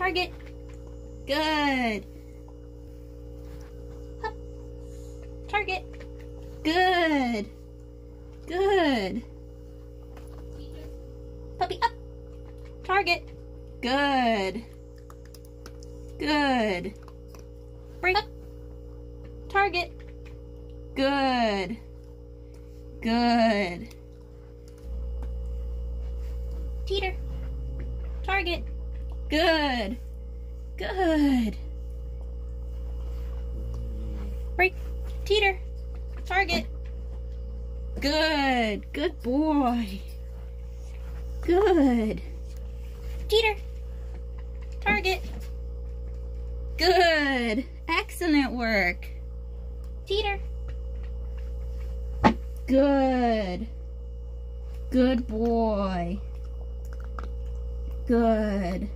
Target. Good. Up. Target. Good. Good. Puppy up. Target. Good. Good. Break up. Target. Good. Good. Teeter. Target. Good. Good. Break. Teeter. Target. Good. Good boy. Good. Teeter. Target. Good. Excellent work. Teeter. Good. Good boy. Good.